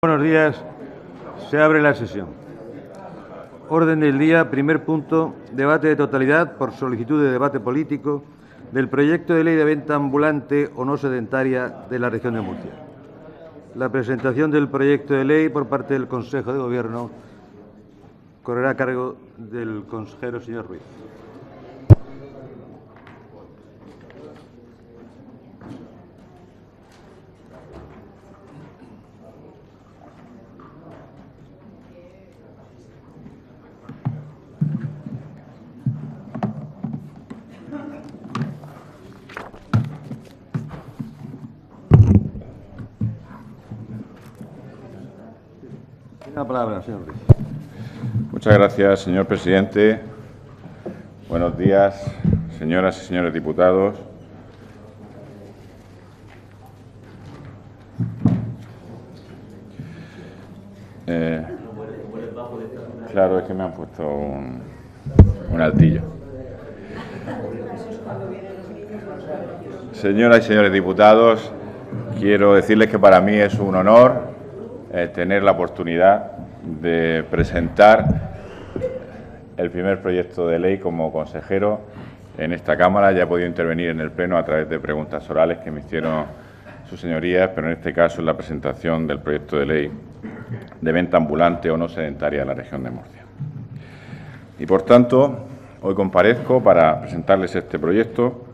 Buenos días. Se abre la sesión. Orden del día, primer punto, debate de totalidad por solicitud de debate político del proyecto de ley de venta ambulante o no sedentaria de la región de Murcia. La presentación del proyecto de ley por parte del Consejo de Gobierno correrá a cargo del consejero señor Ruiz. Muchas gracias, señor presidente. Buenos días, señoras y señores diputados. Eh, claro, es que me han puesto un altillo. Señoras y señores diputados, quiero decirles que para mí es un honor eh, tener la oportunidad de presentar el primer proyecto de ley como consejero en esta Cámara. Ya he podido intervenir en el Pleno a través de preguntas orales que me hicieron sus señorías, pero en este caso en la presentación del proyecto de ley de venta ambulante o no sedentaria de la región de Murcia. Y por tanto, hoy comparezco para presentarles este proyecto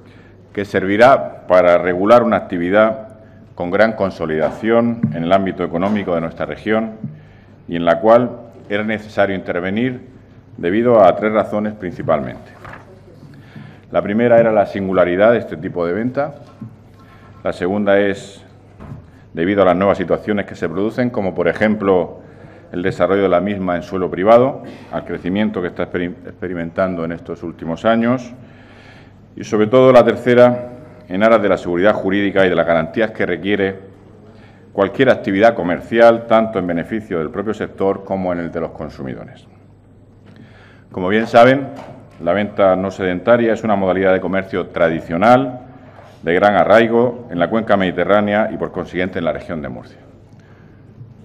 que servirá para regular una actividad con gran consolidación en el ámbito económico de nuestra región y en la cual era necesario intervenir debido a tres razones principalmente. La primera era la singularidad de este tipo de venta. La segunda es debido a las nuevas situaciones que se producen, como por ejemplo el desarrollo de la misma en suelo privado, al crecimiento que está experimentando en estos últimos años y sobre todo la tercera en aras de la seguridad jurídica y de las garantías que requiere cualquier actividad comercial, tanto en beneficio del propio sector como en el de los consumidores. Como bien saben, la venta no sedentaria es una modalidad de comercio tradicional, de gran arraigo en la cuenca mediterránea y, por consiguiente, en la región de Murcia.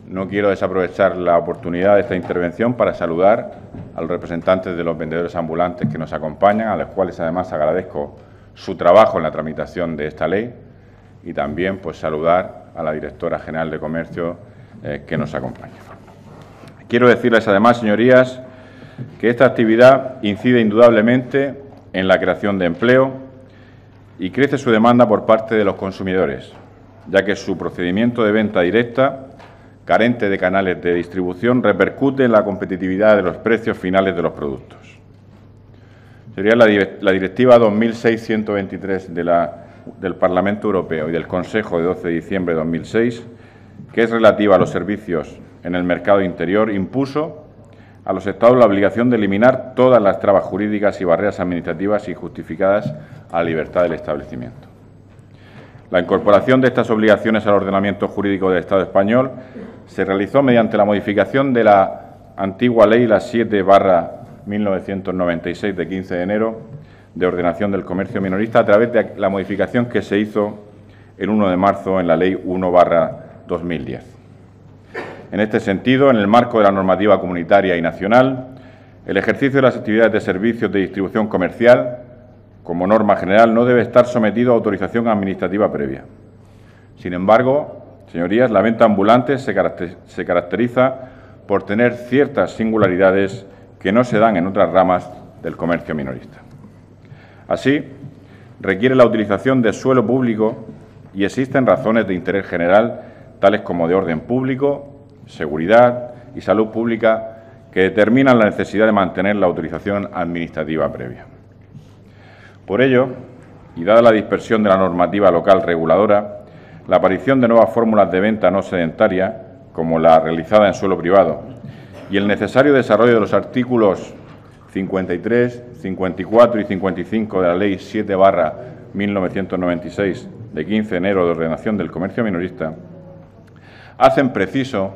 No quiero desaprovechar la oportunidad de esta intervención para saludar a los representantes de los vendedores ambulantes que nos acompañan, a los cuales además agradezco su trabajo en la tramitación de esta ley y también pues saludar a la directora general de Comercio eh, que nos acompaña. Quiero decirles además, señorías, que esta actividad incide indudablemente en la creación de empleo y crece su demanda por parte de los consumidores, ya que su procedimiento de venta directa, carente de canales de distribución, repercute en la competitividad de los precios finales de los productos. Sería la, la Directiva 2006-123 de del Parlamento Europeo y del Consejo de 12 de diciembre de 2006, que es relativa a los servicios en el mercado interior, impuso a los Estados la obligación de eliminar todas las trabas jurídicas y barreras administrativas injustificadas a la libertad del establecimiento. La incorporación de estas obligaciones al ordenamiento jurídico del Estado español se realizó mediante la modificación de la antigua ley, la 7 barra 1996 de 15 de enero de ordenación del comercio minorista a través de la modificación que se hizo el 1 de marzo en la Ley 1 2010. En este sentido, en el marco de la normativa comunitaria y nacional, el ejercicio de las actividades de servicios de distribución comercial, como norma general, no debe estar sometido a autorización administrativa previa. Sin embargo, señorías, la venta ambulante se caracteriza por tener ciertas singularidades que no se dan en otras ramas del comercio minorista. Así, requiere la utilización de suelo público y existen razones de interés general, tales como de orden público, seguridad y salud pública, que determinan la necesidad de mantener la autorización administrativa previa. Por ello, y dada la dispersión de la normativa local reguladora, la aparición de nuevas fórmulas de venta no sedentaria, como la realizada en suelo privado, y el necesario desarrollo de los artículos 53, 54 y 55 de la Ley 7 barra 1996 de 15 de enero de ordenación del comercio minorista, hacen preciso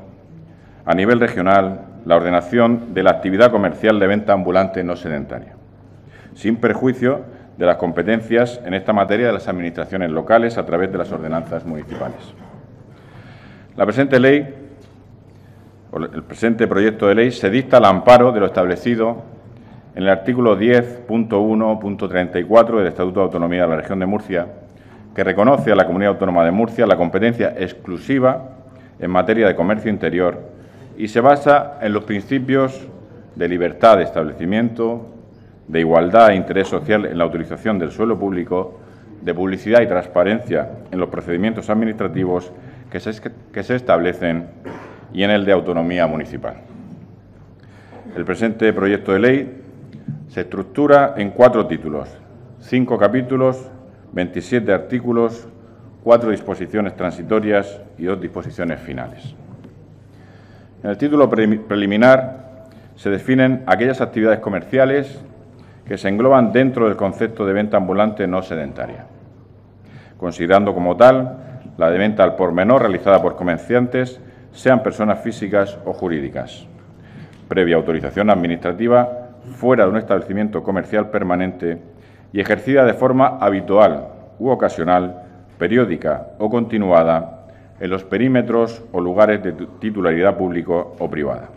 a nivel regional la ordenación de la actividad comercial de venta ambulante no sedentaria, sin perjuicio de las competencias en esta materia de las administraciones locales a través de las ordenanzas municipales. La presente ley el presente proyecto de ley se dicta al amparo de lo establecido en el artículo 10.1.34 del Estatuto de Autonomía de la Región de Murcia, que reconoce a la Comunidad Autónoma de Murcia la competencia exclusiva en materia de comercio interior y se basa en los principios de libertad de establecimiento, de igualdad e interés social en la utilización del suelo público, de publicidad y transparencia en los procedimientos administrativos que se, que se establecen y en el de autonomía municipal. El presente proyecto de ley se estructura en cuatro títulos, cinco capítulos, 27 artículos, cuatro disposiciones transitorias y dos disposiciones finales. En el título preliminar se definen aquellas actividades comerciales que se engloban dentro del concepto de venta ambulante no sedentaria, considerando como tal la de venta al por menor realizada por comerciantes, sean personas físicas o jurídicas, previa autorización administrativa fuera de un establecimiento comercial permanente y ejercida de forma habitual u ocasional, periódica o continuada en los perímetros o lugares de titularidad público o privada,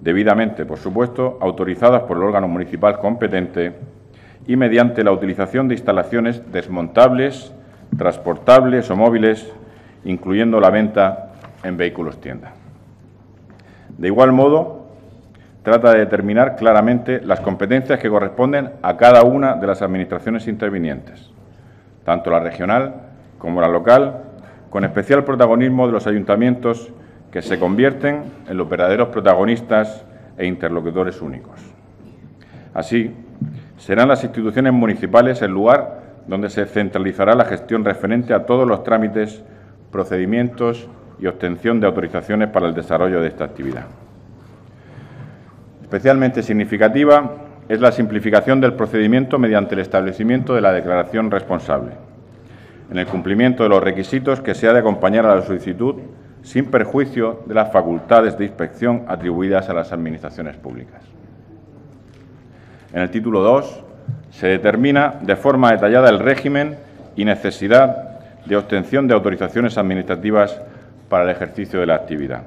debidamente, por supuesto, autorizadas por el órgano municipal competente y mediante la utilización de instalaciones desmontables, transportables o móviles, incluyendo la venta en vehículos tienda. De igual modo, trata de determinar claramente las competencias que corresponden a cada una de las administraciones intervinientes, tanto la regional como la local, con especial protagonismo de los ayuntamientos que se convierten en los verdaderos protagonistas e interlocutores únicos. Así, serán las instituciones municipales el lugar donde se centralizará la gestión referente a todos los trámites, procedimientos y obtención de autorizaciones para el desarrollo de esta actividad. Especialmente significativa es la simplificación del procedimiento mediante el establecimiento de la declaración responsable, en el cumplimiento de los requisitos que se ha de acompañar a la solicitud sin perjuicio de las facultades de inspección atribuidas a las administraciones públicas. En el título 2 se determina de forma detallada el régimen y necesidad de obtención de autorizaciones administrativas para el ejercicio de la actividad,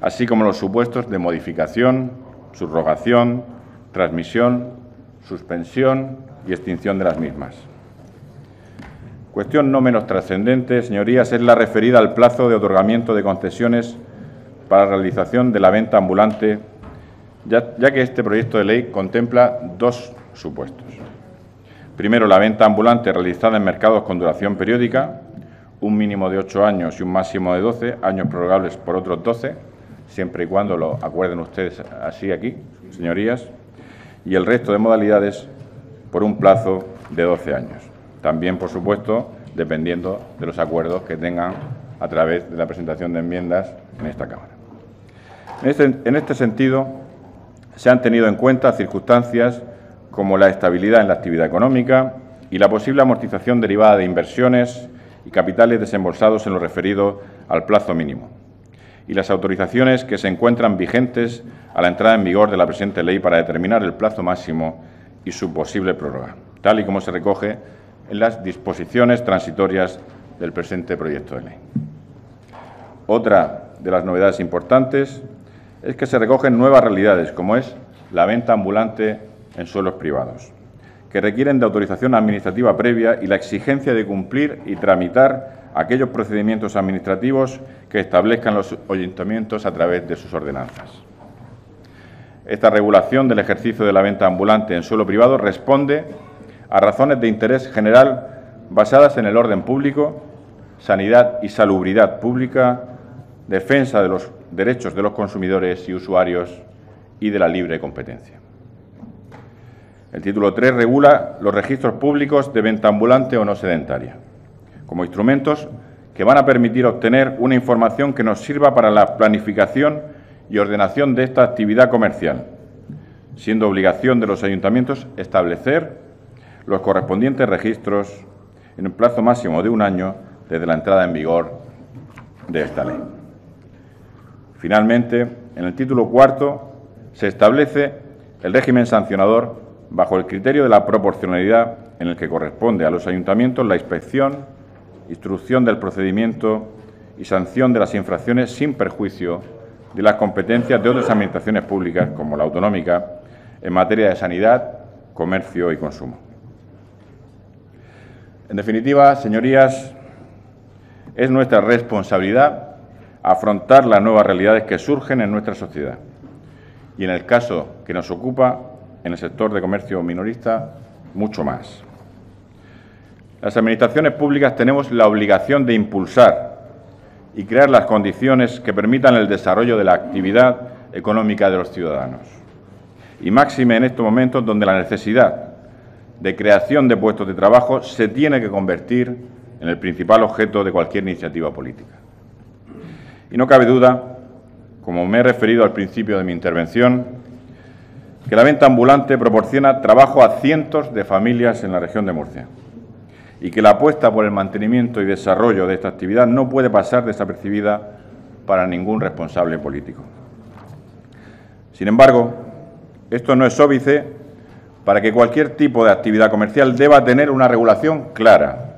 así como los supuestos de modificación, subrogación, transmisión, suspensión y extinción de las mismas. Cuestión no menos trascendente, señorías, es la referida al plazo de otorgamiento de concesiones para la realización de la venta ambulante, ya, ya, que este proyecto de ley contempla dos supuestos. Primero, la venta ambulante realizada en mercados con duración periódica, un mínimo de ocho años y un máximo de doce, años prorrogables por otros doce, siempre y cuando lo acuerden ustedes así aquí, señorías, y el resto de modalidades por un plazo de doce años. También, por supuesto, dependiendo de los acuerdos que tengan a través de la presentación de enmiendas en esta Cámara. En este, en este sentido, se han tenido en cuenta circunstancias como la estabilidad en la actividad económica y la posible amortización derivada de inversiones y capitales desembolsados en lo referido al plazo mínimo, y las autorizaciones que se encuentran vigentes a la entrada en vigor de la presente ley para determinar el plazo máximo y su posible prórroga, tal y como se recoge en las disposiciones transitorias del presente proyecto de ley. Otra de las novedades importantes es que se recogen nuevas realidades, como es la venta ambulante en suelos privados que requieren de autorización administrativa previa y la exigencia de cumplir y tramitar aquellos procedimientos administrativos que establezcan los ayuntamientos a través de sus ordenanzas. Esta regulación del ejercicio de la venta ambulante en suelo privado responde a razones de interés general basadas en el orden público, sanidad y salubridad pública, defensa de los derechos de los consumidores y usuarios y de la libre competencia. El título 3 regula los registros públicos de venta ambulante o no sedentaria, como instrumentos que van a permitir obtener una información que nos sirva para la planificación y ordenación de esta actividad comercial, siendo obligación de los ayuntamientos establecer los correspondientes registros en un plazo máximo de un año desde la entrada en vigor de esta ley. Finalmente, en el título cuarto se establece el régimen sancionador bajo el criterio de la proporcionalidad en el que corresponde a los ayuntamientos la inspección, instrucción del procedimiento y sanción de las infracciones sin perjuicio de las competencias de otras administraciones públicas, como la autonómica, en materia de sanidad, comercio y consumo. En definitiva, señorías, es nuestra responsabilidad afrontar las nuevas realidades que surgen en nuestra sociedad y, en el caso que nos ocupa, en el sector de comercio minorista, mucho más. Las administraciones públicas tenemos la obligación de impulsar y crear las condiciones que permitan el desarrollo de la actividad económica de los ciudadanos. Y máxime en estos momentos donde la necesidad de creación de puestos de trabajo se tiene que convertir en el principal objeto de cualquier iniciativa política. Y no cabe duda, como me he referido al principio de mi intervención, que la venta ambulante proporciona trabajo a cientos de familias en la región de Murcia y que la apuesta por el mantenimiento y desarrollo de esta actividad no puede pasar desapercibida para ningún responsable político. Sin embargo, esto no es óbice para que cualquier tipo de actividad comercial deba tener una regulación clara,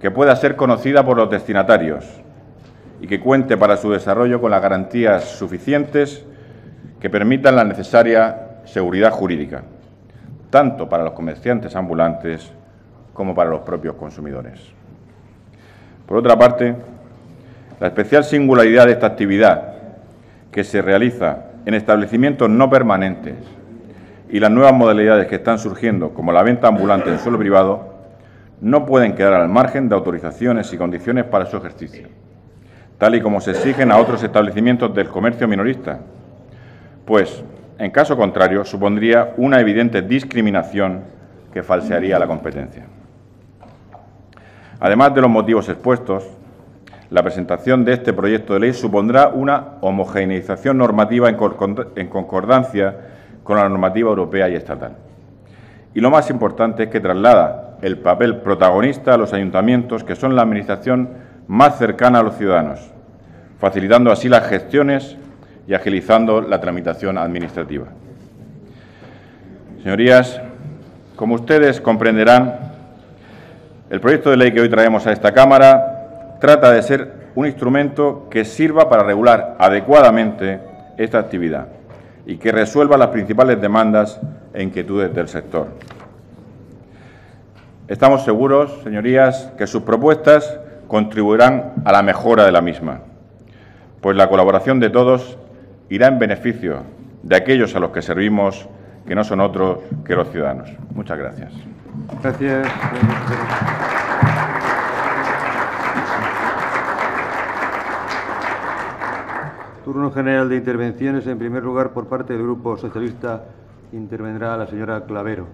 que pueda ser conocida por los destinatarios y que cuente para su desarrollo con las garantías suficientes que permitan la necesaria seguridad jurídica, tanto para los comerciantes ambulantes como para los propios consumidores. Por otra parte, la especial singularidad de esta actividad, que se realiza en establecimientos no permanentes, y las nuevas modalidades que están surgiendo, como la venta ambulante en suelo privado, no pueden quedar al margen de autorizaciones y condiciones para su ejercicio, tal y como se exigen a otros establecimientos del comercio minorista, pues, en caso contrario, supondría una evidente discriminación que falsearía la competencia. Además de los motivos expuestos, la presentación de este proyecto de ley supondrá una homogeneización normativa en concordancia con la normativa europea y estatal. Y lo más importante es que traslada el papel protagonista a los ayuntamientos, que son la administración más cercana a los ciudadanos, facilitando así las gestiones y agilizando la tramitación administrativa. Señorías, como ustedes comprenderán, el proyecto de ley que hoy traemos a esta Cámara trata de ser un instrumento que sirva para regular adecuadamente esta actividad y que resuelva las principales demandas e inquietudes del sector. Estamos seguros, señorías, que sus propuestas contribuirán a la mejora de la misma, pues la colaboración de todos irá en beneficio de aquellos a los que servimos, que no son otros que los ciudadanos. Muchas gracias. Gracias. Turno general de intervenciones. En primer lugar, por parte del Grupo Socialista, intervendrá la señora Clavero.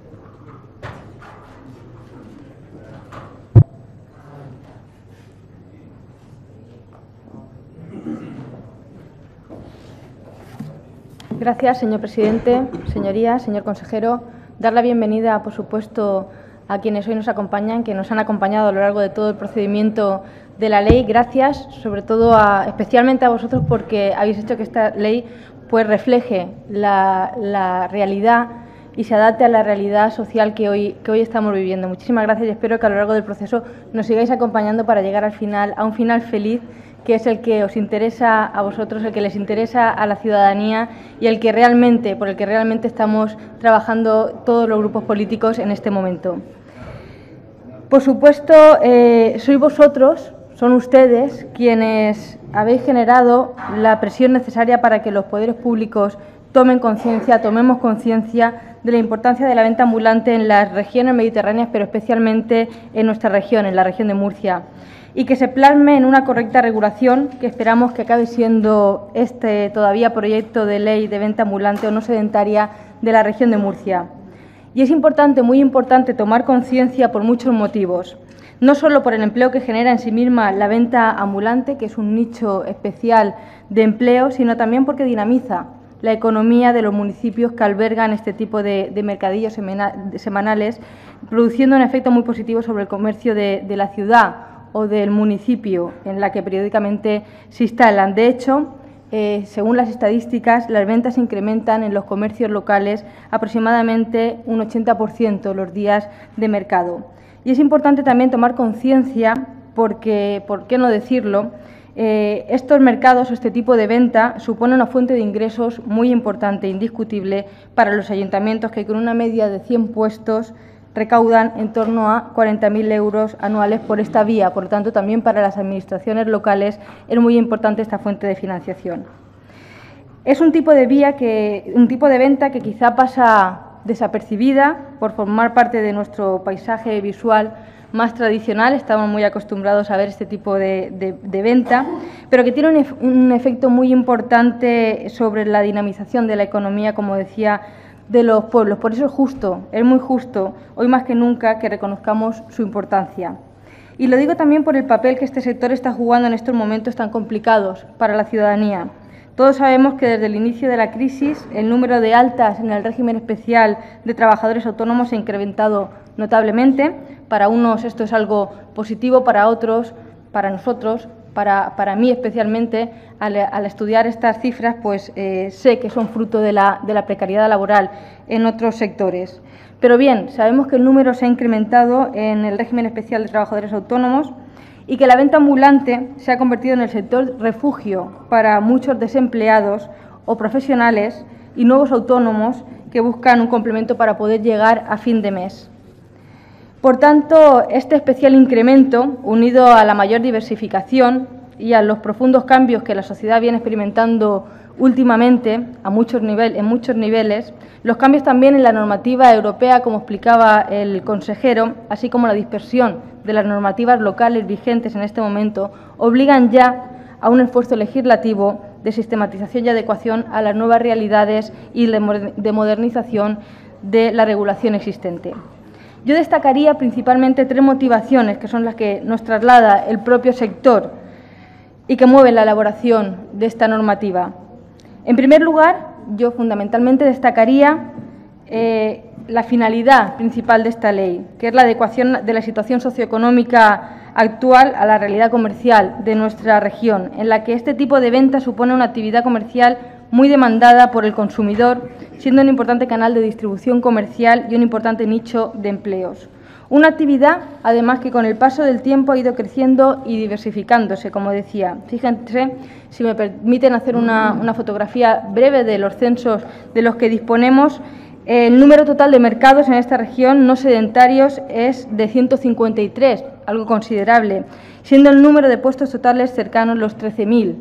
Gracias, señor presidente, señorías, señor consejero. Dar la bienvenida, por supuesto, a quienes hoy nos acompañan, que nos han acompañado a lo largo de todo el procedimiento de la ley. Gracias, sobre todo, a, especialmente a vosotros, porque habéis hecho que esta ley pues refleje la, realidad y se adapte a la realidad social que hoy, que hoy estamos viviendo. Muchísimas gracias y espero que a lo largo del proceso nos sigáis acompañando para llegar al final, a un final feliz que es el que os interesa a vosotros, el que les interesa a la ciudadanía y el que realmente, por el que realmente estamos trabajando todos los grupos políticos en este momento. Por supuesto, eh, sois vosotros son ustedes quienes habéis generado la presión necesaria para que los poderes públicos tomen conciencia, tomemos conciencia de la importancia de la venta ambulante en las regiones mediterráneas, pero especialmente en nuestra región, en la región de Murcia, y que se plasme en una correcta regulación que esperamos que acabe siendo este todavía proyecto de ley de venta ambulante o no sedentaria de la región de Murcia. Y es importante, muy importante, tomar conciencia por muchos motivos no solo por el empleo que genera en sí misma la venta ambulante, que es un nicho especial de empleo, sino también porque dinamiza la economía de los municipios que albergan este tipo de, mercadillos semanales, produciendo un efecto muy positivo sobre el comercio de, la ciudad o del municipio en la que periódicamente se instalan. De hecho, eh, según las estadísticas, las ventas se incrementan en los comercios locales aproximadamente un 80% los días de mercado. Y es importante también tomar conciencia, porque, ¿por qué no decirlo?, eh, estos mercados o este tipo de venta supone una fuente de ingresos muy importante, indiscutible, para los ayuntamientos que con una media de 100 puestos recaudan en torno a 40.000 euros anuales por esta vía. Por lo tanto, también para las administraciones locales es muy importante esta fuente de financiación. Es un tipo de vía que, un tipo de venta que quizá pasa desapercibida por formar parte de nuestro paisaje visual más tradicional, estamos muy acostumbrados a ver este tipo de, venta, pero que tiene un, efecto muy importante sobre la dinamización de la economía, como decía, de los pueblos. Por eso es justo, es muy justo, hoy más que nunca, que reconozcamos su importancia. Y lo digo también por el papel que este sector está jugando en estos momentos tan complicados para la ciudadanía. Todos sabemos que desde el inicio de la crisis el número de altas en el régimen especial de trabajadores autónomos se ha incrementado notablemente. Para unos esto es algo positivo, para otros, para nosotros, para, mí especialmente, al, estudiar estas cifras, pues eh, sé que son fruto de la, de la precariedad laboral en otros sectores. Pero bien, sabemos que el número se ha incrementado en el régimen especial de trabajadores autónomos y que la venta ambulante se ha convertido en el sector refugio para muchos desempleados o profesionales y nuevos autónomos que buscan un complemento para poder llegar a fin de mes. Por tanto, este especial incremento, unido a la mayor diversificación y a los profundos cambios que la sociedad viene experimentando últimamente a muchos en muchos niveles, los cambios también en la normativa europea, como explicaba el consejero, así como la dispersión de las normativas locales vigentes en este momento, obligan ya a un esfuerzo legislativo de sistematización y adecuación a las nuevas realidades y de modernización de la regulación existente. Yo destacaría principalmente tres motivaciones que son las que nos traslada el propio sector y que mueven la elaboración de esta normativa. En primer lugar, yo fundamentalmente destacaría eh, la finalidad principal de esta ley, que es la adecuación de la situación socioeconómica actual a la realidad comercial de nuestra región, en la que este tipo de venta supone una actividad comercial muy demandada por el consumidor, siendo un importante canal de distribución comercial y un importante nicho de empleos. Una actividad, además, que con el paso del tiempo ha ido creciendo y diversificándose, como decía. Fíjense, si me permiten hacer una, fotografía breve de los censos de los que disponemos, el número total de mercados en esta región no sedentarios es de 153, algo considerable, siendo el número de puestos totales cercanos los 13.000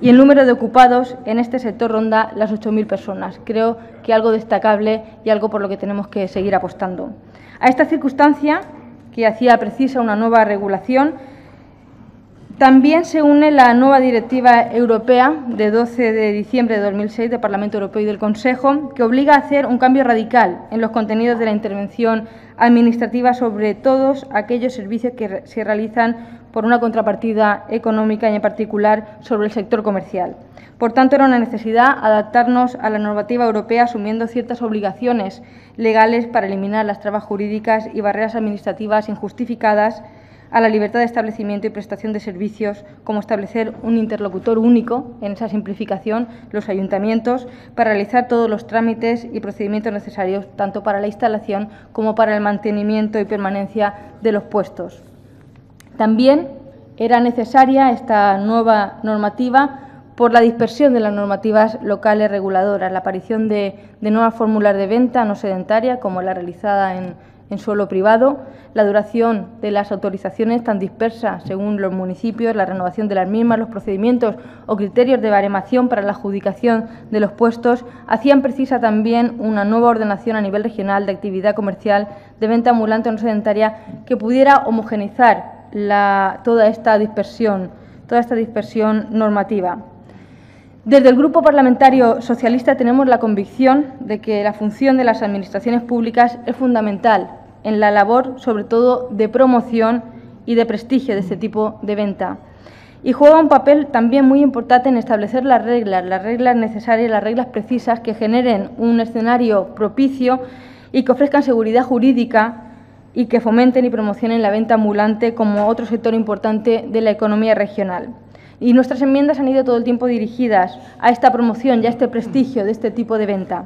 y el número de ocupados en este sector ronda las 8.000 personas. Creo que algo destacable y algo por lo que tenemos que seguir apostando. A esta circunstancia, que hacía precisa una nueva regulación, también se une la nueva Directiva Europea de 12 de diciembre de 2006 del Parlamento Europeo y del Consejo, que obliga a hacer un cambio radical en los contenidos de la intervención administrativa sobre todos aquellos servicios que se realizan por una contrapartida económica y en particular sobre el sector comercial. Por tanto, era una necesidad adaptarnos a la normativa europea asumiendo ciertas obligaciones legales para eliminar las trabas jurídicas y barreras administrativas injustificadas a la libertad de establecimiento y prestación de servicios, como establecer un interlocutor único en esa simplificación, los ayuntamientos, para realizar todos los trámites y procedimientos necesarios, tanto para la instalación como para el mantenimiento y permanencia de los puestos. También era necesaria esta nueva normativa por la dispersión de las normativas locales reguladoras, la aparición de, nuevas fórmulas de venta no sedentaria, como la realizada en, suelo privado, la duración de las autorizaciones tan dispersas según los municipios, la renovación de las mismas, los procedimientos o criterios de baremación para la adjudicación de los puestos, hacían precisa también una nueva ordenación a nivel regional de actividad comercial de venta ambulante no sedentaria que pudiera homogeneizar toda esta dispersión, toda esta dispersión normativa. Desde el Grupo Parlamentario Socialista tenemos la convicción de que la función de las administraciones públicas es fundamental en la labor, sobre todo, de promoción y de prestigio de este tipo de venta. Y juega un papel también muy importante en establecer las reglas, las reglas necesarias, las reglas precisas que generen un escenario propicio y que ofrezcan seguridad jurídica y que fomenten y promocionen la venta ambulante como otro sector importante de la economía regional. Y nuestras enmiendas han ido todo el tiempo dirigidas a esta promoción y a este prestigio de este tipo de venta.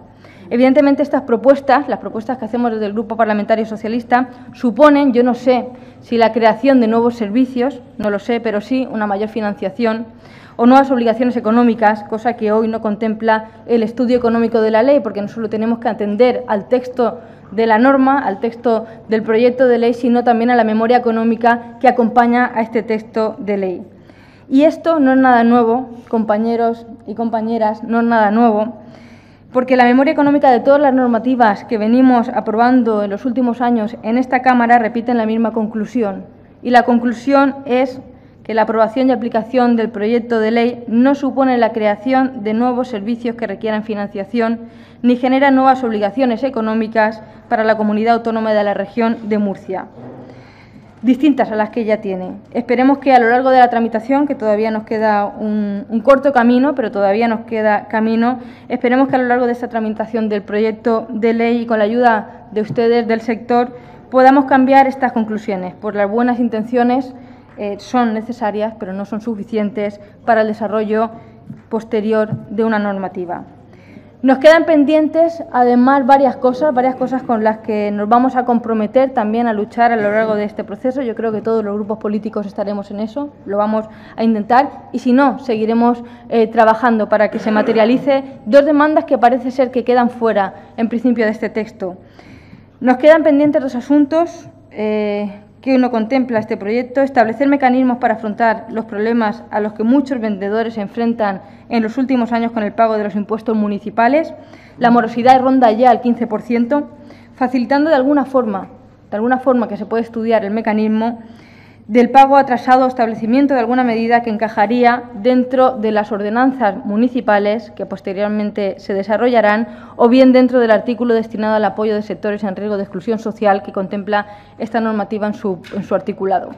Evidentemente, estas propuestas, las propuestas que hacemos desde el Grupo Parlamentario Socialista, suponen, yo no sé si la creación de nuevos servicios, no lo sé, pero sí una mayor financiación o nuevas obligaciones económicas, cosa que hoy no contempla el estudio económico de la ley, porque no solo tenemos que atender al texto de la norma, al texto del proyecto de ley, sino también a la memoria económica que acompaña a este texto de ley. Y esto no es nada nuevo, compañeros y compañeras, no es nada nuevo, porque la memoria económica de todas las normativas que venimos aprobando en los últimos años en esta Cámara repiten la misma conclusión. Y la conclusión es la aprobación y aplicación del proyecto de ley no supone la creación de nuevos servicios que requieran financiación ni genera nuevas obligaciones económicas para la comunidad autónoma de la región de Murcia distintas a las que ya tiene. Esperemos que a lo largo de la tramitación, que todavía nos queda un, corto camino, pero todavía nos queda camino, esperemos que a lo largo de esta tramitación del proyecto de ley y con la ayuda de ustedes del sector podamos cambiar estas conclusiones, por las buenas intenciones eh, son necesarias, pero no son suficientes para el desarrollo posterior de una normativa. Nos quedan pendientes, además, varias cosas, varias cosas con las que nos vamos a comprometer también a luchar a lo largo de este proceso. Yo creo que todos los grupos políticos estaremos en eso, lo vamos a intentar y si no, seguiremos eh, trabajando para que se materialice dos demandas que parece ser que quedan fuera, en principio, de este texto. Nos quedan pendientes dos asuntos. Eh, que uno contempla este proyecto, establecer mecanismos para afrontar los problemas a los que muchos vendedores se enfrentan en los últimos años con el pago de los impuestos municipales. La morosidad ronda ya al 15%, facilitando de alguna forma, de alguna forma que se puede estudiar el mecanismo del pago atrasado o establecimiento de alguna medida que encajaría dentro de las ordenanzas municipales que posteriormente se desarrollarán o bien dentro del artículo destinado al apoyo de sectores en riesgo de exclusión social que contempla esta normativa en su, en su articulado.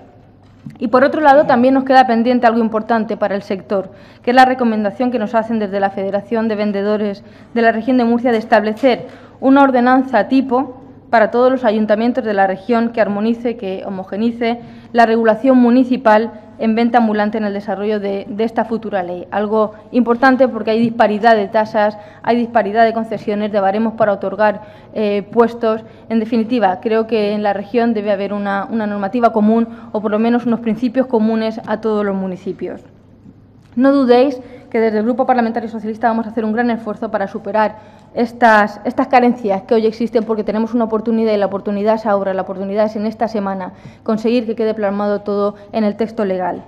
Y por otro lado, también nos queda pendiente algo importante para el sector, que es la recomendación que nos hacen desde la Federación de Vendedores de la región de Murcia de establecer una ordenanza tipo para todos los ayuntamientos de la región que armonice, que homogenice la regulación municipal en venta ambulante en el desarrollo de, esta futura ley. Algo importante porque hay disparidad de tasas, hay disparidad de concesiones, de baremos para otorgar eh, puestos. En definitiva, creo que en la región debe haber una normativa común o por lo menos unos principios comunes a todos los municipios. No dudéis que desde el Grupo Parlamentario Socialista vamos a hacer un gran esfuerzo para superar estas, estas carencias que hoy existen porque tenemos una oportunidad y la oportunidad es ahora, la oportunidad es en esta semana conseguir que quede plasmado todo en el texto legal.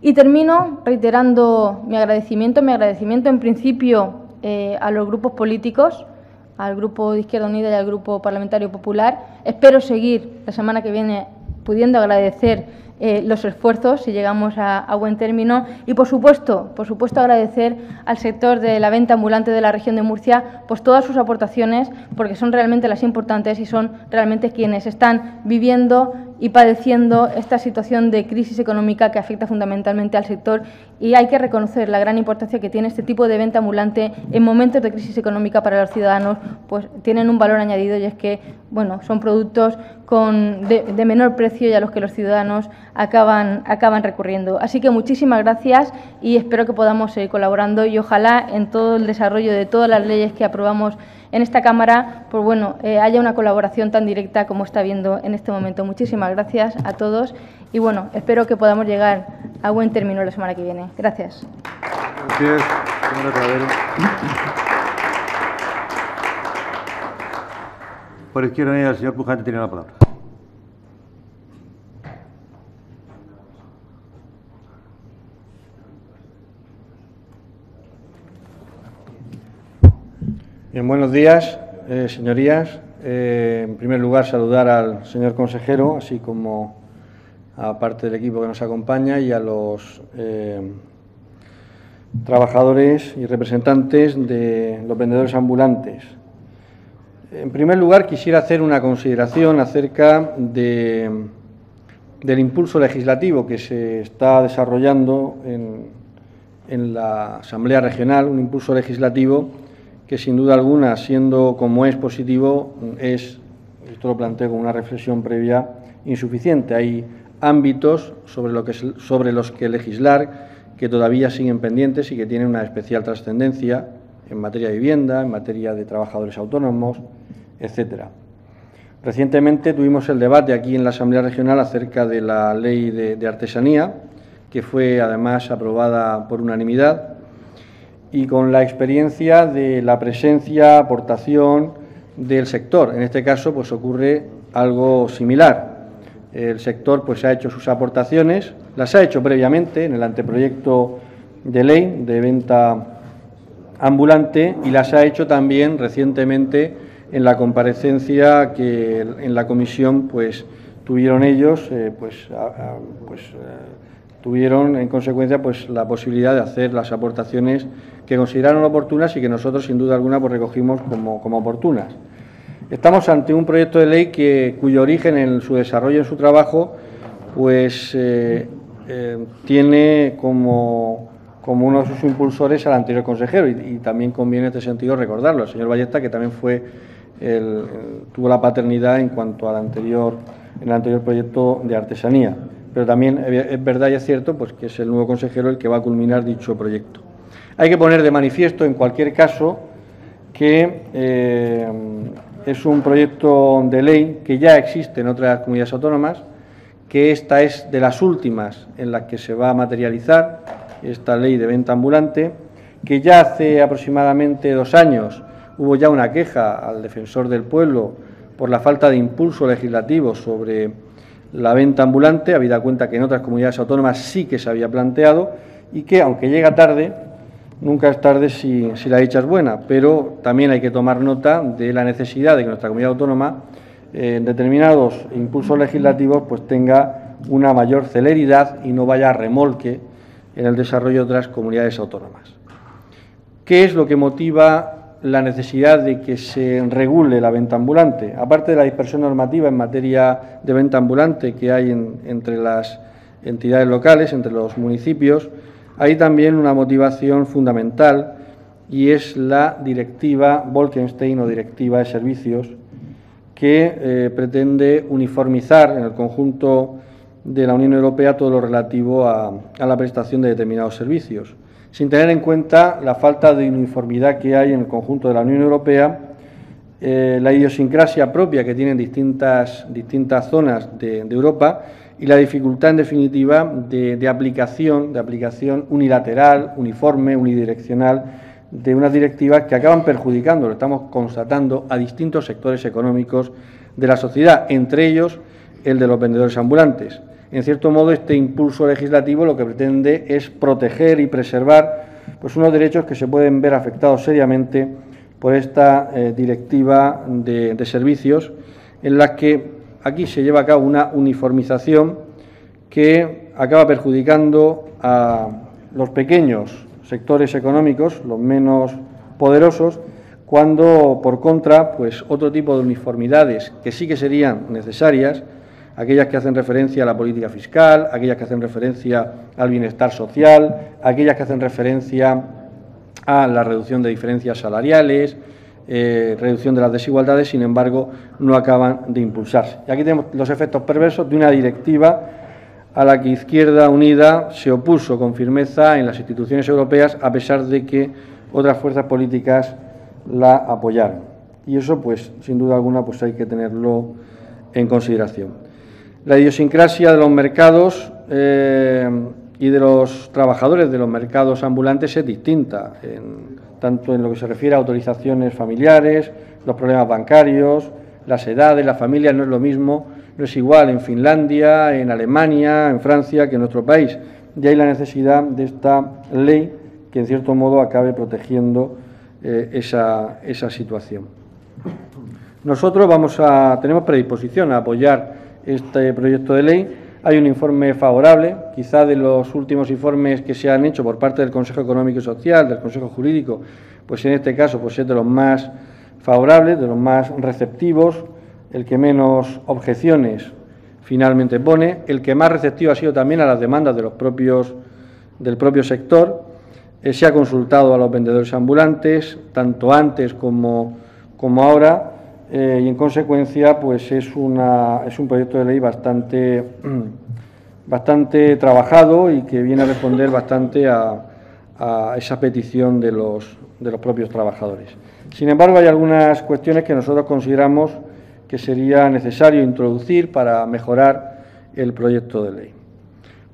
Y termino reiterando mi agradecimiento, mi agradecimiento en principio eh, a los grupos políticos, al Grupo de Izquierda Unida y al Grupo Parlamentario Popular. Espero seguir la semana que viene pudiendo agradecer eh, los esfuerzos si llegamos a, buen término. Y por supuesto, por supuesto agradecer al sector de la venta ambulante de la región de Murcia pues todas sus aportaciones porque son realmente las importantes y son realmente quienes están viviendo y padeciendo esta situación de crisis económica que afecta fundamentalmente al sector y hay que reconocer la gran importancia que tiene este tipo de venta ambulante en momentos de crisis económica para los ciudadanos, pues tienen un valor añadido y es que bueno, son productos con, de, menor precio y a los que los ciudadanos acaban, acaban recurriendo. Así que muchísimas gracias y espero que podamos seguir colaborando y ojalá en todo el desarrollo de todas las leyes que aprobamos en esta Cámara, pues bueno, eh, haya una colaboración tan directa como está viendo en este momento. Muchísimas gracias a todos y bueno, espero que podamos llegar a buen término la semana que viene. Gracias. Gracias, Por izquierda, el señor Pujante tiene la palabra. Buenos días, eh, señorías. Eh, en primer lugar, saludar al señor consejero, así como a parte del equipo que nos acompaña y a los eh, trabajadores y representantes de los vendedores ambulantes. En primer lugar, quisiera hacer una consideración acerca de, del impulso legislativo que se está desarrollando en, en la Asamblea Regional, un impulso legislativo que sin duda alguna, siendo como es positivo, es, esto lo planteo como una reflexión previa, insuficiente. Hay ámbitos sobre los que legislar que todavía siguen pendientes y que tienen una especial trascendencia en materia de vivienda, en materia de trabajadores autónomos, etcétera. Recientemente tuvimos el debate aquí en la Asamblea Regional acerca de la ley de, artesanía, que fue además aprobada por unanimidad, y con la experiencia de la presencia, aportación del sector. En este caso, pues ocurre algo similar. El sector pues ha hecho sus aportaciones, las ha hecho previamente en el anteproyecto de ley de venta ambulante y las ha hecho también recientemente en la comparecencia que en la comisión pues tuvieron ellos eh, pues, pues eh, tuvieron en consecuencia pues la posibilidad de hacer las aportaciones que consideraron oportunas y que nosotros sin duda alguna pues recogimos como, como oportunas. Estamos ante un proyecto de ley que, cuyo origen en su desarrollo, en su trabajo, pues eh, tiene como como uno de sus impulsores al anterior consejero y, también conviene en este sentido recordarlo, el señor Ballesta, que también fue el, tuvo la paternidad en cuanto al anterior, en el anterior proyecto de artesanía. Pero también es verdad y es cierto pues, que es el nuevo consejero el que va a culminar dicho proyecto. Hay que poner de manifiesto, en cualquier caso, que eh, es un proyecto de ley que ya existe en otras comunidades autónomas, que esta es de las últimas en las que se va a materializar esta ley de venta ambulante, que ya hace aproximadamente dos años hubo ya una queja al defensor del pueblo por la falta de impulso legislativo sobre la venta ambulante, habida cuenta que en otras comunidades autónomas sí que se había planteado y que, aunque llega tarde, nunca es tarde si, la dicha es buena, pero también hay que tomar nota de la necesidad de que nuestra comunidad autónoma eh, en determinados impulsos legislativos pues tenga una mayor celeridad y no vaya a remolque en el desarrollo de otras comunidades autónomas. ¿Qué es lo que motiva la necesidad de que se regule la venta ambulante? Aparte de la dispersión normativa en materia de venta ambulante que hay entre las entidades locales, entre los municipios, hay también una motivación fundamental y es la directiva Bolkenstein o directiva de servicios que eh, pretende uniformizar en el conjunto de la Unión Europea todo lo relativo a, la prestación de determinados servicios, sin tener en cuenta la falta de uniformidad que hay en el conjunto de la Unión Europea, eh, la idiosincrasia propia que tienen distintas, distintas zonas de, Europa y la dificultad, en definitiva, de, aplicación, de aplicación unilateral, uniforme, unidireccional de unas directivas que acaban perjudicando, lo estamos constatando, a distintos sectores económicos de la sociedad, entre ellos el de los vendedores ambulantes. En cierto modo, este impulso legislativo lo que pretende es proteger y preservar pues, unos derechos que se pueden ver afectados seriamente por esta eh, directiva de, servicios, en la que aquí se lleva a cabo una uniformización que acaba perjudicando a los pequeños sectores económicos, los menos poderosos, cuando por contra, pues otro tipo de uniformidades que sí que serían necesarias, aquellas que hacen referencia a la política fiscal, aquellas que hacen referencia al bienestar social, aquellas que hacen referencia a la reducción de diferencias salariales, eh, reducción de las desigualdades, sin embargo, no acaban de impulsarse. Y aquí tenemos los efectos perversos de una directiva a la que Izquierda Unida se opuso con firmeza en las instituciones europeas, a pesar de que otras fuerzas políticas la apoyaron. Y eso, pues, sin duda alguna, pues hay que tenerlo en consideración. La idiosincrasia de los mercados eh, y de los trabajadores de los mercados ambulantes es distinta, tanto en lo que se refiere a autorizaciones familiares, los problemas bancarios, las edades, las familias, no es lo mismo, no es igual en Finlandia, en Alemania, en Francia que en nuestro país. Y hay la necesidad de esta ley que en cierto modo acabe protegiendo eh, esa, esa situación. Nosotros vamos a, tenemos predisposición a apoyar este proyecto de ley. Hay un informe favorable, quizá de los últimos informes que se han hecho por parte del Consejo Económico y Social, del Consejo Jurídico, pues en este caso pues es de los más favorables, de los más receptivos, el que menos objeciones finalmente pone, el que más receptivo ha sido también a las demandas de los propios, del propio sector. Eh, se ha consultado a los vendedores ambulantes, tanto antes como, como ahora, eh, y en consecuencia pues es, una, es un proyecto de ley bastante, bastante trabajado y que viene a responder bastante a, esa petición de los, de los propios trabajadores. Sin embargo, hay algunas cuestiones que nosotros consideramos que sería necesario introducir para mejorar el proyecto de ley.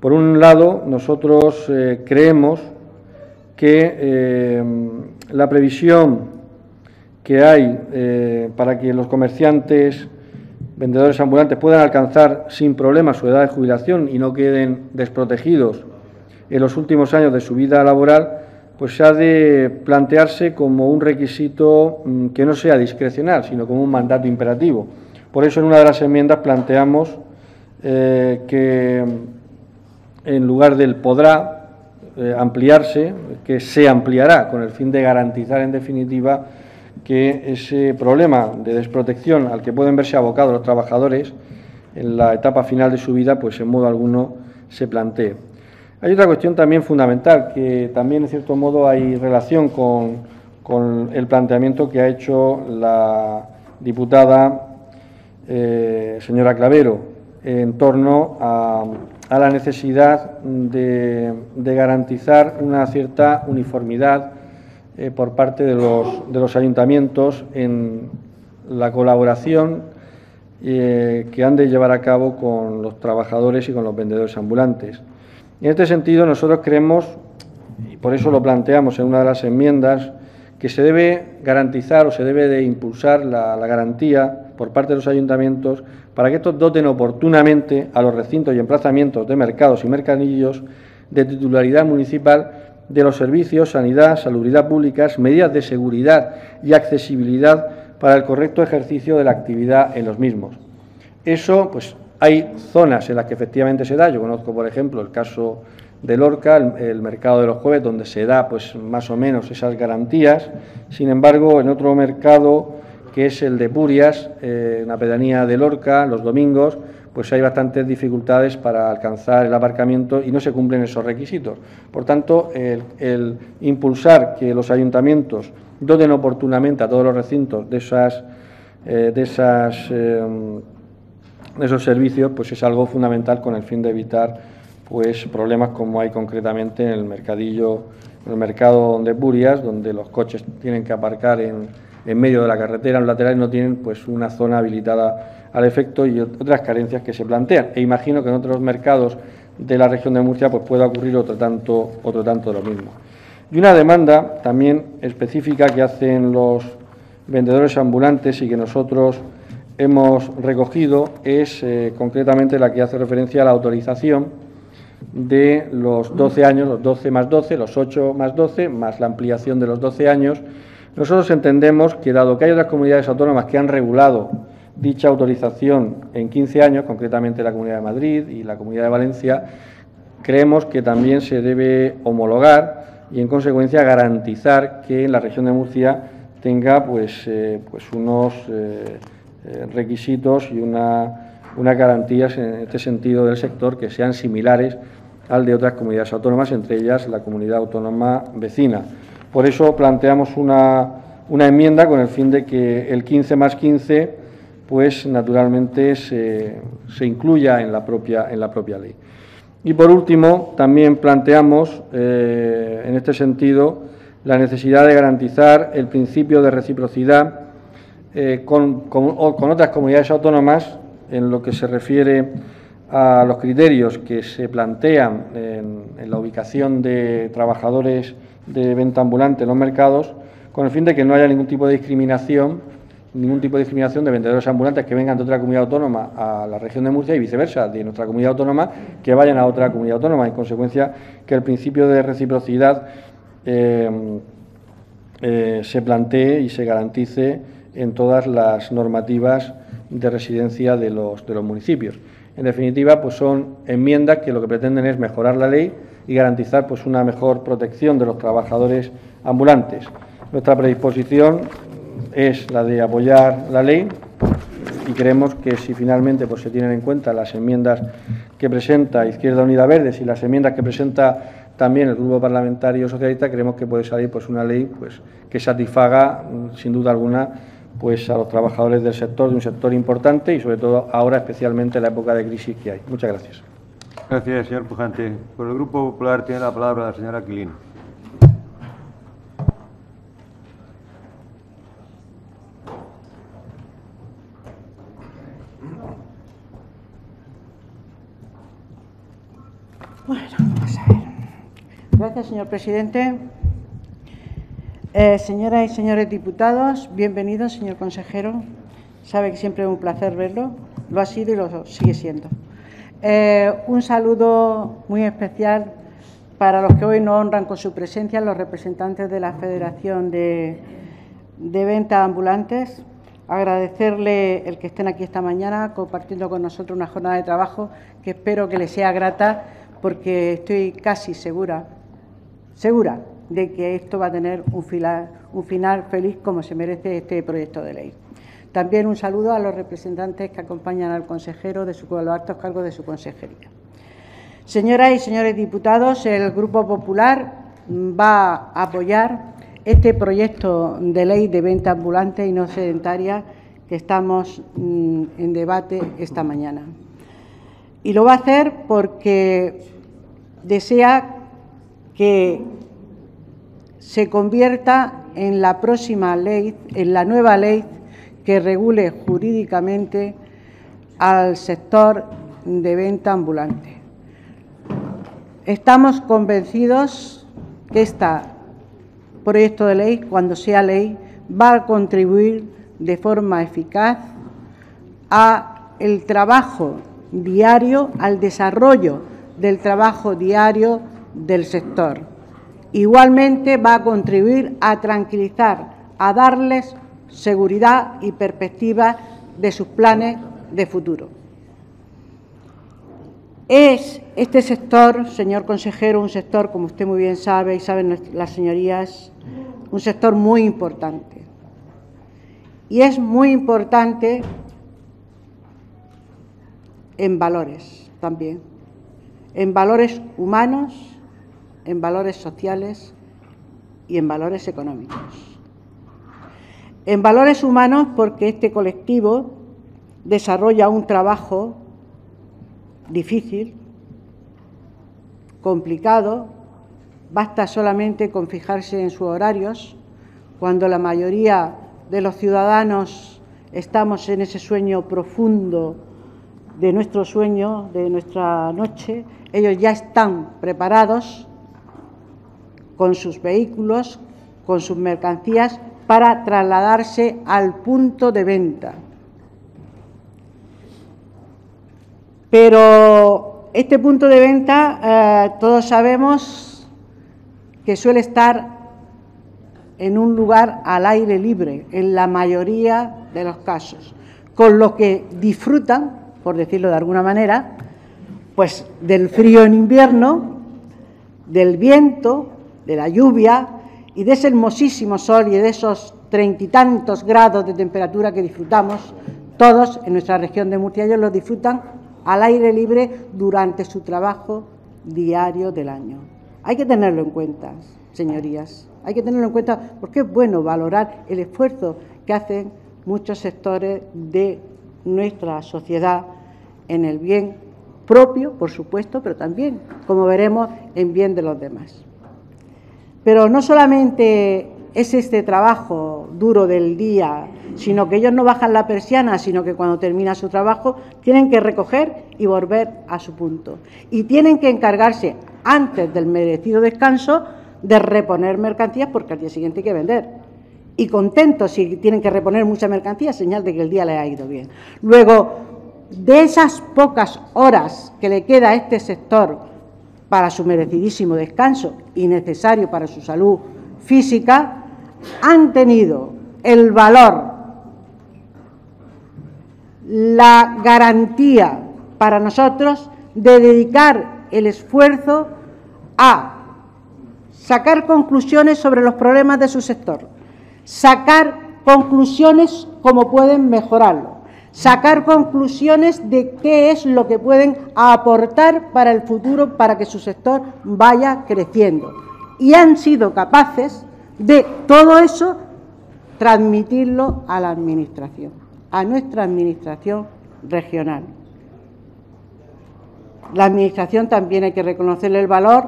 Por un lado, nosotros eh, creemos que eh, la previsión que hay eh, para que los comerciantes, vendedores ambulantes puedan alcanzar sin problemas su edad de jubilación y no queden desprotegidos en los últimos años de su vida laboral, pues se ha de plantearse como un requisito mm, que no sea discrecional, sino como un mandato imperativo. Por eso en una de las enmiendas planteamos eh, que en lugar del podrá eh, ampliarse, que se ampliará con el fin de garantizar en definitiva que ese problema de desprotección al que pueden verse abocados los trabajadores en la etapa final de su vida, pues en modo alguno se plantee. Hay otra cuestión también fundamental, que también en cierto modo hay relación con, el planteamiento que ha hecho la diputada eh, señora Clavero en torno a, la necesidad de, garantizar una cierta uniformidad eh, por parte de los, ayuntamientos en la colaboración eh, que han de llevar a cabo con los trabajadores y con los vendedores ambulantes. En este sentido, nosotros creemos, y por eso lo planteamos en una de las enmiendas, que se debe garantizar o se debe de impulsar la, garantía por parte de los ayuntamientos para que estos doten oportunamente a los recintos y emplazamientos de mercados y mercadillos de titularidad municipal de los servicios, sanidad, salubridad públicas, medidas de seguridad y accesibilidad para el correcto ejercicio de la actividad en los mismos. Eso, pues, hay zonas en las que efectivamente se da, yo conozco, por ejemplo, el caso de Lorca, el, mercado de los jueves, donde se da pues más o menos esas garantías. Sin embargo, en otro mercado, que es el de Purias, eh, una pedanía de Lorca, los domingos, pues hay bastantes dificultades para alcanzar el aparcamiento y no se cumplen esos requisitos. Por tanto, el, impulsar que los ayuntamientos doten oportunamente a todos los recintos de esas, eh, de esas eh, esos servicios, pues es algo fundamental con el fin de evitar pues problemas como hay concretamente en el mercadillo, en el mercado de Burias, donde los coches tienen que aparcar en, en medio de la carretera, en lateral, y no tienen pues una zona habilitada al efecto y otras carencias que se plantean. E imagino que en otros mercados de la región de Murcia pues pueda ocurrir otro tanto, otro tanto lo mismo. Y una demanda también específica que hacen los vendedores ambulantes y que nosotros hemos recogido es eh, concretamente la que hace referencia a la autorización de los 12 años, los 12 más 12, los 8 más 12, más la ampliación de los 12 años. Nosotros entendemos que, dado que hay otras comunidades autónomas que han regulado dicha autorización en 15 años, concretamente la Comunidad de Madrid y la Comunidad de Valencia, creemos que también se debe homologar y, en consecuencia, garantizar que la región de Murcia tenga pues, eh, pues unos. Eh, eh, requisitos y una, unas garantías en este sentido del sector que sean similares al de otras comunidades autónomas, entre ellas la comunidad autónoma vecina. Por eso planteamos una, una enmienda con el fin de que el 15 más 15, pues naturalmente se, se incluya en la, propia, en la propia ley. Y por último, también planteamos eh, en este sentido la necesidad de garantizar el principio de reciprocidad eh, con, otras comunidades autónomas en lo que se refiere a los criterios que se plantean en, la ubicación de trabajadores de venta ambulante en los mercados, con el fin de que no haya ningún tipo de discriminación, ningún tipo de discriminación de vendedores ambulantes que vengan de otra comunidad autónoma a la región de Murcia y viceversa, de nuestra comunidad autónoma que vayan a otra comunidad autónoma. En consecuencia, que el principio de reciprocidad eh, eh, se plantee y se garantice en todas las normativas de residencia de los, de los municipios. En definitiva, pues son enmiendas que lo que pretenden es mejorar la ley y garantizar pues una mejor protección de los trabajadores ambulantes. Nuestra predisposición es la de apoyar la ley y creemos que si finalmente pues, se tienen en cuenta las enmiendas que presenta Izquierda Unida Verdes y las enmiendas que presenta también el Grupo Parlamentario Socialista, creemos que puede salir pues, una ley pues, que satisfaga, sin duda alguna, pues a los trabajadores del sector, de un sector importante y sobre todo ahora especialmente en la época de crisis que hay. Muchas gracias. Gracias, señor Pujante. Por el Grupo Popular tiene la palabra la señora Quilín. Gracias, señor presidente. Eh, señoras y señores diputados, bienvenidos, señor consejero. Sabe que siempre es un placer verlo. Lo ha sido y lo sigue siendo. Eh, un saludo muy especial para los que hoy nos honran con su presencia, los representantes de la Federación de, de Ventas Ambulantes. Agradecerle el que estén aquí esta mañana compartiendo con nosotros una jornada de trabajo que espero que les sea grata porque estoy casi segura, segura de que esto va a tener un final, feliz como se merece este proyecto de ley. También un saludo a los representantes que acompañan al consejero de su, los altos cargos de su consejería. Señoras y señores diputados, el Grupo Popular va a apoyar este proyecto de ley de venta ambulante y no sedentaria que estamos mm, en debate esta mañana. Y lo va a hacer porque desea que se convierta en la próxima ley, en la nueva ley que regule jurídicamente al sector de venta ambulante. Estamos convencidos que este proyecto de ley, cuando sea ley, va a contribuir de forma eficaz a el trabajo diario, al desarrollo del trabajo diario del sector. Igualmente va a contribuir a tranquilizar, a darles seguridad y perspectiva de sus planes de futuro. Es este sector, señor consejero, un sector, como usted muy bien sabe y saben las señorías, un sector muy importante. Y es muy importante en valores también, en valores humanos, en valores sociales y en valores económicos. En valores humanos porque este colectivo desarrolla un trabajo difícil, complicado, basta solamente con fijarse en sus horarios, cuando la mayoría de los ciudadanos estamos en ese sueño profundo de nuestro sueño, de nuestra noche, ellos ya están preparados con sus vehículos, con sus mercancías para trasladarse al punto de venta. Pero este punto de venta, eh, todos sabemos que suele estar en un lugar al aire libre, en la mayoría de los casos, con lo que disfrutan, por decirlo de alguna manera, pues del frío en invierno, del viento, de la lluvia, y de ese hermosísimo sol y de esos treinta y tantos grados de temperatura que disfrutamos todos en nuestra región de Murcia, ellos lo disfrutan al aire libre durante su trabajo diario del año. Hay que tenerlo en cuenta, señorías, hay que tenerlo en cuenta porque es bueno valorar el esfuerzo que hacen muchos sectores de nuestra sociedad en el bien propio, por supuesto, pero también, como veremos, en bien de los demás. Pero no solamente es este trabajo duro del día, sino que ellos no bajan la persiana, sino que cuando termina su trabajo tienen que recoger y volver a su punto. Y tienen que encargarse, antes del merecido descanso, de reponer mercancías porque al día siguiente hay que vender. Y contentos si tienen que reponer mucha mercancía, señal de que el día les ha ido bien. Luego, de esas pocas horas que le queda a este sector para su merecidísimo descanso y necesario para su salud física, han tenido el valor, la garantía para nosotros de dedicar el esfuerzo a sacar conclusiones sobre los problemas de su sector, sacar conclusiones como pueden mejorarlo, sacar conclusiones de qué es lo que pueden aportar para el futuro para que su sector vaya creciendo. Y han sido capaces de todo eso transmitirlo a la Administración, a nuestra Administración regional. La Administración también hay que reconocerle el valor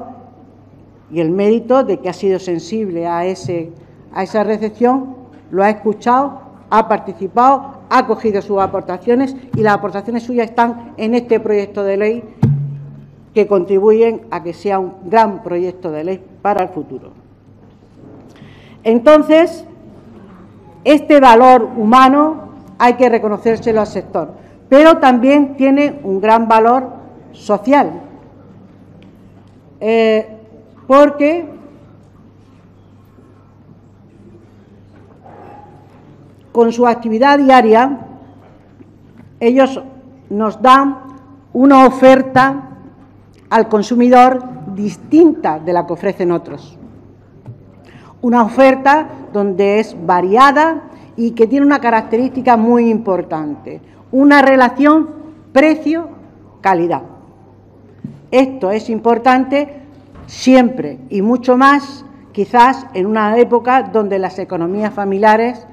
y el mérito de que ha sido sensible a, ese, a esa recepción, lo ha escuchado, ha participado, ha cogido sus aportaciones y las aportaciones suyas están en este proyecto de ley que contribuyen a que sea un gran proyecto de ley para el futuro. Entonces, este valor humano hay que reconocérselo al sector, pero también tiene un gran valor social, eh, porque con su actividad diaria ellos nos dan una oferta al consumidor distinta de la que ofrecen otros. Una oferta donde es variada y que tiene una característica muy importante, una relación precio-calidad. Esto es importante siempre y mucho más quizás en una época donde las economías familiares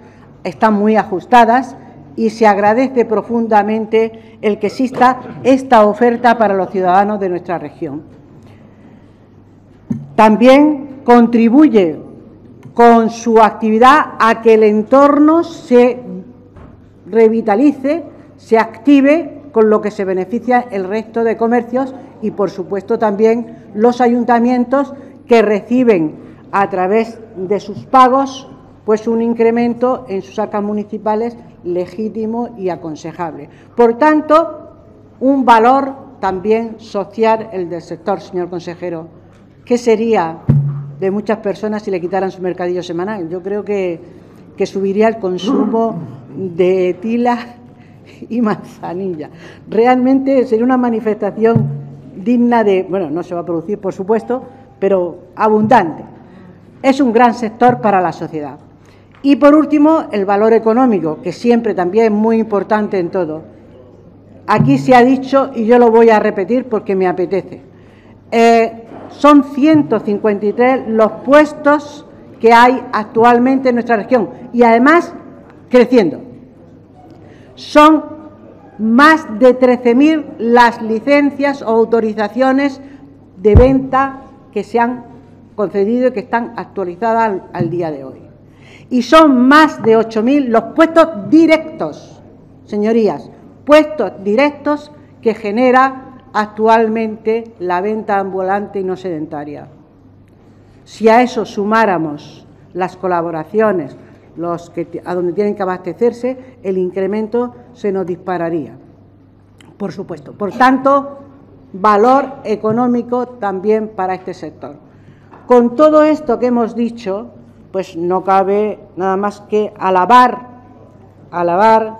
están muy ajustadas y se agradece profundamente el que exista esta oferta para los ciudadanos de nuestra región. También contribuye con su actividad a que el entorno se revitalice, se active, con lo que se beneficia el resto de comercios y, por supuesto, también los ayuntamientos que reciben a través de sus pagos pues un incremento en sus arcas municipales legítimo y aconsejable. Por tanto, un valor también social el del sector, señor consejero. ¿Qué sería de muchas personas si le quitaran su mercadillo semanal? Yo creo que, que subiría el consumo de tila y manzanilla. Realmente sería una manifestación digna de, bueno, no se va a producir, por supuesto, pero abundante. Es un gran sector para la sociedad. Y por último, el valor económico, que siempre también es muy importante en todo. Aquí se ha dicho, y yo lo voy a repetir porque me apetece, eh, son 153 los puestos que hay actualmente en nuestra región y además creciendo. Son más de 13.000 las licencias o autorizaciones de venta que se han concedido y que están actualizadas al día de hoy y son más de 8.000 los puestos directos, señorías, puestos directos que genera actualmente la venta ambulante y no sedentaria. Si a eso sumáramos las colaboraciones, los que, a donde tienen que abastecerse, el incremento se nos dispararía, por supuesto. Por tanto, valor económico también para este sector. Con todo esto que hemos dicho, pues no cabe nada más que alabar, alabar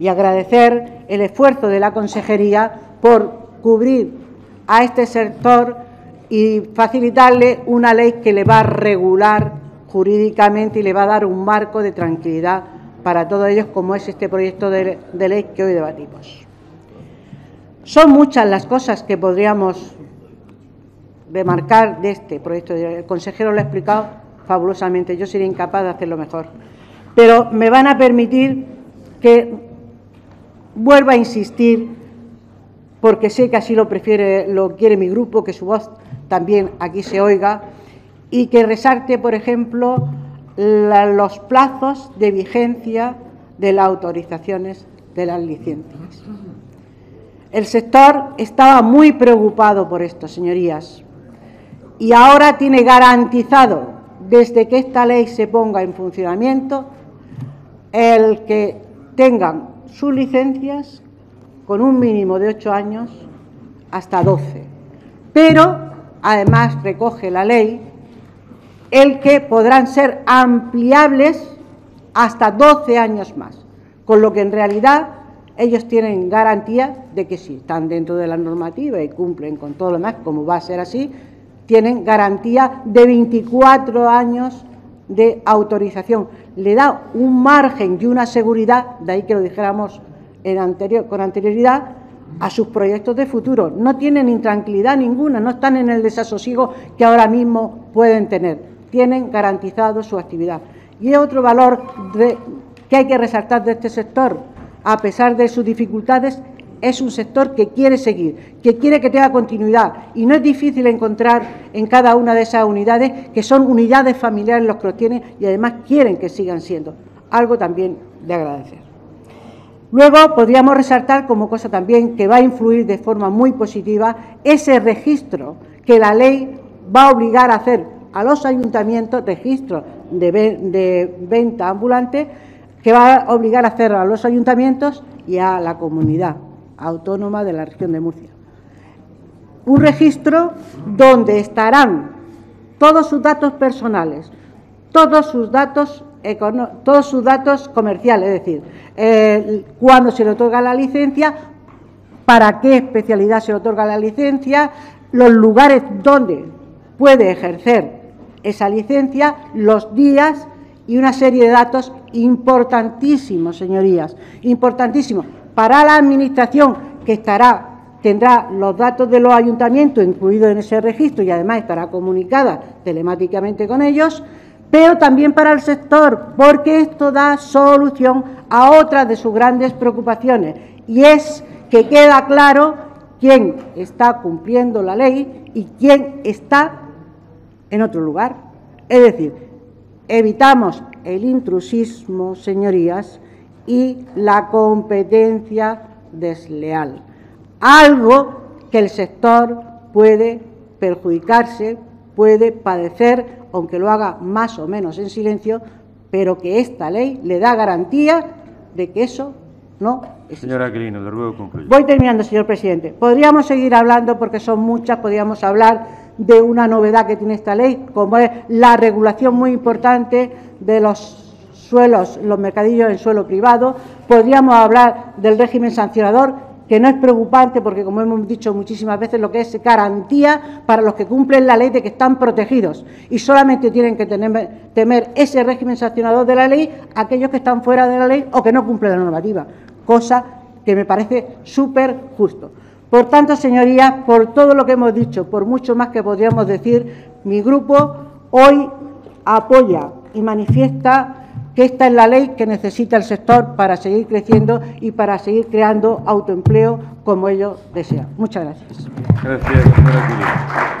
y agradecer el esfuerzo de la Consejería por cubrir a este sector y facilitarle una ley que le va a regular jurídicamente y le va a dar un marco de tranquilidad para todos ellos, como es este proyecto de, ley que hoy debatimos. Son muchas las cosas que podríamos remarcar de este proyecto. El consejero lo ha explicado fabulosamente. Yo sería incapaz de hacerlo mejor. Pero me van a permitir que vuelva a insistir, porque sé que así lo prefiere, lo quiere mi grupo, que su voz también aquí se oiga, y que resalte, por ejemplo, los plazos de vigencia de las autorizaciones de las licencias. El sector estaba muy preocupado por esto, señorías, y ahora tiene garantizado desde que esta ley se ponga en funcionamiento, el que tengan sus licencias con un mínimo de ocho años hasta doce. Pero, además, recoge la ley el que podrán ser ampliables hasta doce años más, con lo que en realidad ellos tienen garantía de que si están dentro de la normativa y cumplen con todo lo demás, como va a ser así, tienen garantía de 24 años de autorización. Le da un margen y una seguridad, de ahí que lo dijéramos con anterioridad, a sus proyectos de futuro. No tienen intranquilidad ninguna, no están en el desasosiego que ahora mismo pueden tener. Tienen garantizado su actividad. Y otro valor que hay que resaltar de este sector, a pesar de sus dificultades, es un sector que quiere seguir, que quiere que tenga continuidad. Y no es difícil encontrar en cada una de esas unidades que son unidades familiares los que lo tienen y además quieren que sigan siendo, algo también de agradecer. Luego podríamos resaltar como cosa también que va a influir de forma muy positiva ese registro que la ley va a obligar a hacer a los ayuntamientos, registro de, de venta ambulante, que va a obligar a hacer a los ayuntamientos y a la comunidad autónoma de la región de Murcia. Un registro donde estarán todos sus datos personales, todos sus datos todos sus datos comerciales, es decir, eh, cuándo se le otorga la licencia, para qué especialidad se le otorga la licencia, los lugares donde puede ejercer esa licencia, los días y una serie de datos importantísimos, señorías, importantísimos para la Administración que tendrá los datos de los ayuntamientos incluidos en ese registro y además estará comunicada telemáticamente con ellos, pero también para el sector, porque esto da solución a otra de sus grandes preocupaciones y es que queda claro quién está cumpliendo la ley y quién está en otro lugar. Es decir, evitamos el intrusismo, señorías, y la competencia desleal. Algo que el sector puede perjudicarse, puede padecer, aunque lo haga más o menos en silencio, pero que esta ley le da garantía de que eso no existe. Señora Aquilino, le ruego concluir. Voy terminando, señor presidente. Podríamos seguir hablando, porque son muchas, podríamos hablar de una novedad que tiene esta ley, como es la regulación muy importante de los suelos, los mercadillos en suelo privado. Podríamos hablar del régimen sancionador, que no es preocupante porque, como hemos dicho muchísimas veces, lo que es garantía para los que cumplen la ley de que están protegidos y solamente tienen que temer ese régimen sancionador de la ley aquellos que están fuera de la ley o que no cumplen la normativa, cosa que me parece súper justo. Por tanto, señorías, por todo lo que hemos dicho, por mucho más que podríamos decir, mi grupo hoy apoya y manifiesta que esta es la ley que necesita el sector para seguir creciendo y para seguir creando autoempleo como ellos desean. Muchas gracias. Gracias, señora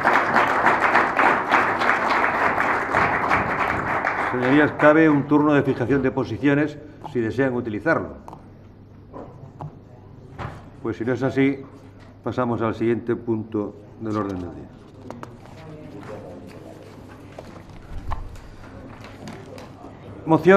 Señorías, cabe un turno de fijación de posiciones si desean utilizarlo. Pues si no es así, pasamos al siguiente punto del orden del día. Moción